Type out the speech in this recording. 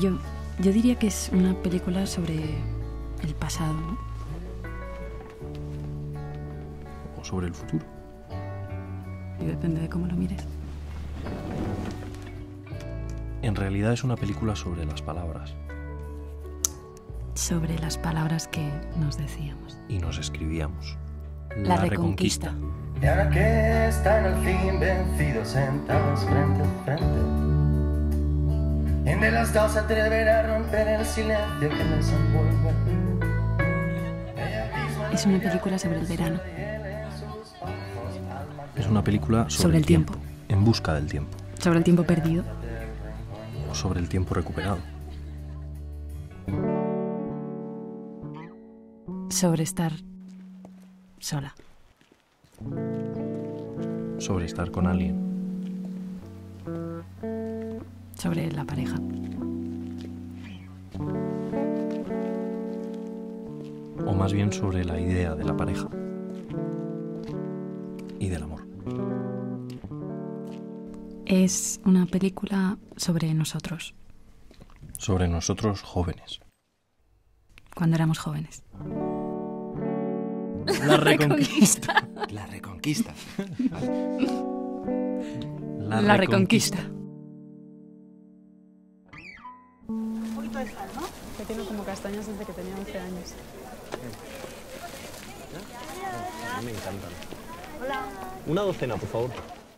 Yo, yo diría que es una película sobre el pasado, ¿no? O sobre el futuro. Y depende de cómo lo mires. En realidad es una película sobre las palabras. Sobre las palabras que nos decíamos. Y nos escribíamos. La, reconquista. Y ahora que están al fin vencidos, sentados frente a frente. ¿En de las dos se atreverá a romper el silencio que les envuelve? Es una película sobre el verano. Es una película sobre, Sobre el tiempo. En busca del tiempo. Sobre el tiempo perdido. O sobre el tiempo recuperado. Sobre estar sola. Sobre estar con alguien. Sobre la pareja. O más bien sobre la idea de la pareja. Y del amor. Es una película sobre nosotros, Sobre nosotros jóvenes. cuando éramos jóvenes. La reconquista. La reconquista. La, reconquista. Que tiene como castañas desde que tenía 11 años. A mí me encantan. Una docena, por favor.